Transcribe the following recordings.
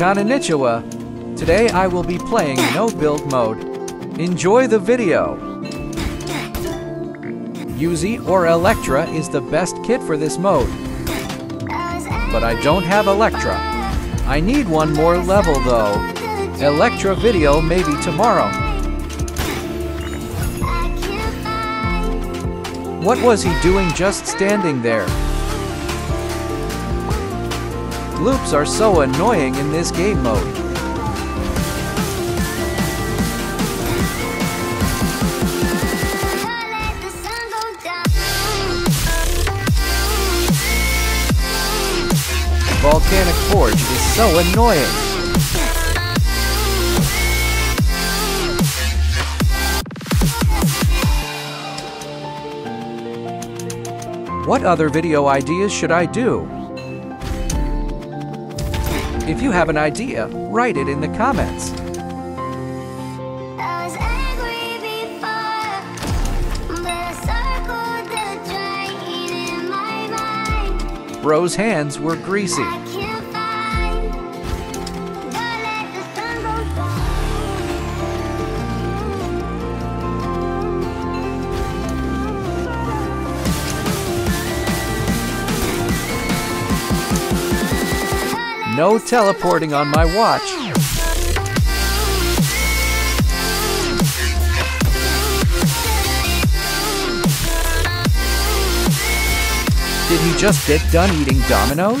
Konnichiwa. Today I will be playing no build mode. Enjoy the video. Yuzi or Electra is the best kit for this mode. But I don't have Electra. I need one more level though. Electra video maybe tomorrow. What was he doing just standing there? Loops are so annoying in this game mode. Volcanic Forge is so annoying. What other video ideas should I do? If you have an idea, write it in the comments. Bro's hands were greasy. No teleporting on my watch. Did he just get done eating Domino's?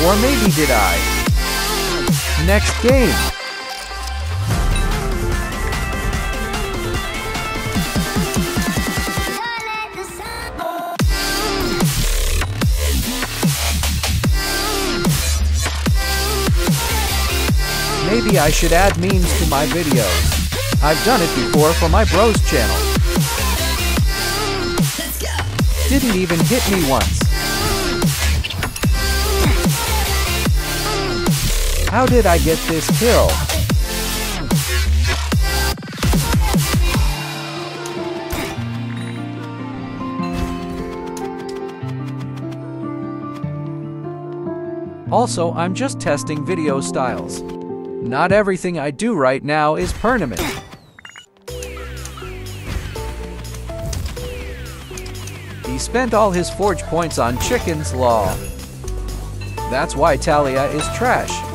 Or maybe did I? Next game. Maybe I should add memes to my videos. I've done it before for my bros channel. Didn't even hit me once. How did I get this kill? Also, I'm just testing video styles. Not everything I do right now is permanent. He spent all his forge points on Chicken's Law. That's why Taliyah is trash.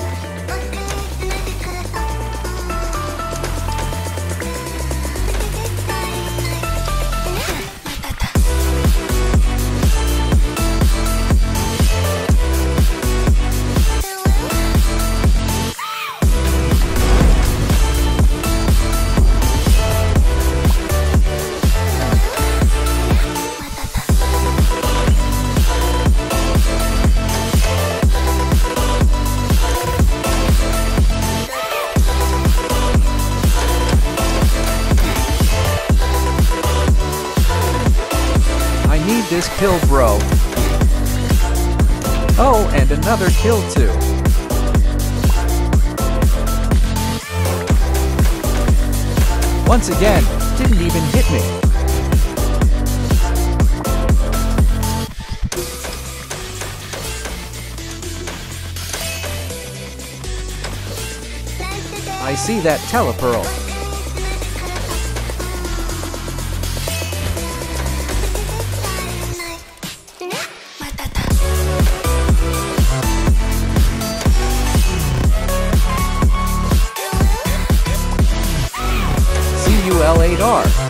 This kill, bro. Oh, and another kill too. Once again, didn't even hit me. I see that telepearl. CUL8R.